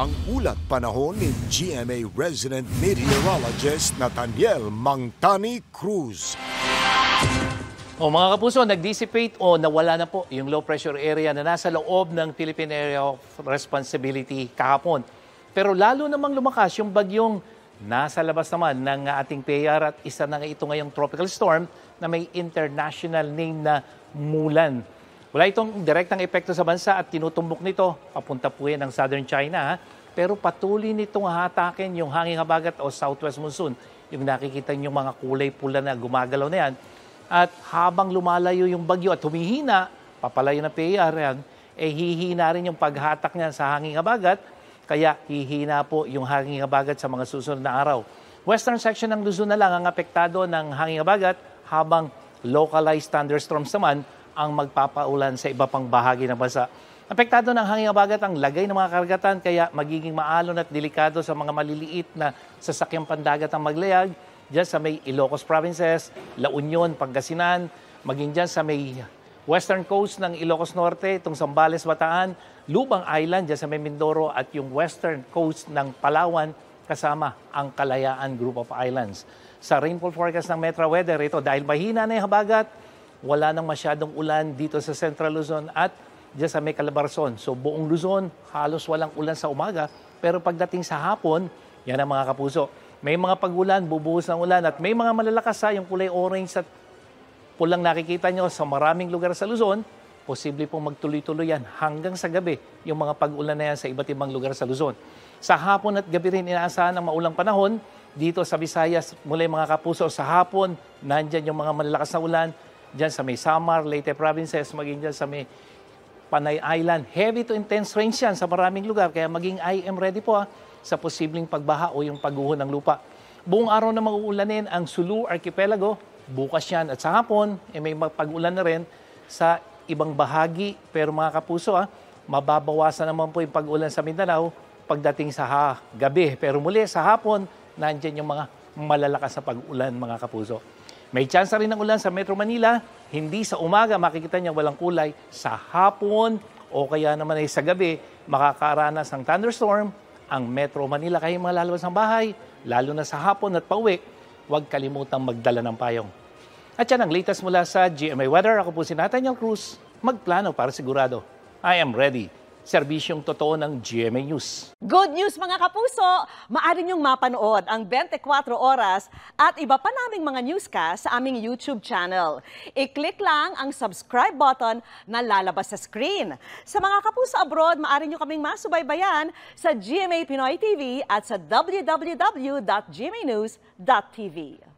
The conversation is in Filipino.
Ang ulat panahon ni GMA resident meteorologist Nathaniel Mangtani Cruz. O mga kapuso, nag-dissipate o nawala na po yung low pressure area na nasa loob ng Philippine Area of Responsibility kahapon. Pero lalo namang lumakas yung bagyong nasa labas naman ng ating PAR at isa na nga ito ngayong tropical storm na may international name na Mulan. Wala itong direktang epekto sa bansa at tinutumbok nito papunta po yan ng southern China. Ha? Pero patuloy nitong hatakin yung hanging habagat o southwest monsoon. Yung nakikita yung mga kulay pula na gumagalaw na yan. At habang lumalayo yung bagyo at humihina, papalayo na PAR yan, eh hihina rin yung paghatak niya sa hanging habagat. Kaya hihina po yung hanging habagat sa mga susunod na araw. Western section ng Luzon na lang ang apektado ng hanging habagat habang localized thunderstorms naman ang magpapaulan sa iba pang bahagi ng bansa. Apektado ng hangin bagat ang lagay ng mga karagatan kaya magiging maalon at delikado sa mga maliliit na sasakyang pandagat ang maglayag dyan sa may Ilocos Provinces, La Union, Pangasinan, maging dyan sa may western coast ng Ilocos Norte, itong Zambales, Bataan, Lubang Island dyan sa may Mindoro at yung western coast ng Palawan kasama ang Kalayaan Group of Islands. Sa rainfall forecast ng Metro Weather, ito dahil mahina na yung habagat, wala nang masyadong ulan dito sa Central Luzon at dyan sa may Calabarzon. So buong Luzon, halos walang ulan sa umaga. Pero pagdating sa hapon, yan ang mga kapuso. May mga pagulan, bubuhos ng ulan at may mga malalakas sa yung kulay orange at pulang nakikita nyo sa maraming lugar sa Luzon, posible pong magtuloy-tuloy yan hanggang sa gabi yung mga pag-ulan na yan sa iba't ibang lugar sa Luzon. Sa hapon at gabi rin inaasahan ng maulang panahon dito sa Visayas mula mga kapuso sa hapon, nandyan yung mga malalakas na ulan, dyan sa may Samar, Leyte provinces, maging dyan sa may Panay Island. Heavy to intense rains yan sa maraming lugar, kaya maging I am ready po ha, sa posibleng pagbaha o yung pagguho ng lupa. Buong araw na mag-uulanin ang Sulu Archipelago, bukas yan. At sa hapon, eh, may pag-ulan na rin sa ibang bahagi. Pero mga kapuso, ha, mababawasan naman po yung pag-ulan sa Mindanao pagdating sa ha, gabi. Pero muli sa hapon, nandyan yung mga malalakas na pag-ulan mga kapuso. May chance rin ng ulan sa Metro Manila, hindi sa umaga makikita niya walang kulay, sa hapon o kaya naman ay sa gabi makakaranas ng thunderstorm ang Metro Manila. Kaya mga lalabas ng bahay, lalo na sa hapon at pauwi, huwag kalimutang magdala ng payong. At yan ang latest mula sa GMA Weather. Ako po si Nathaniel Cruz. Magplano para sigurado. I am ready serbisyong totoo ng GMA News. Good news mga kapuso! Maaari niyong mapanood ang 24 oras at iba pa naming mga newscast sa aming YouTube channel. I-click lang ang subscribe button na lalabas sa screen. Sa mga kapuso abroad, maaari niyo kaming masubaybayan sa GMA Pinoy TV at sa www.gmanews.tv.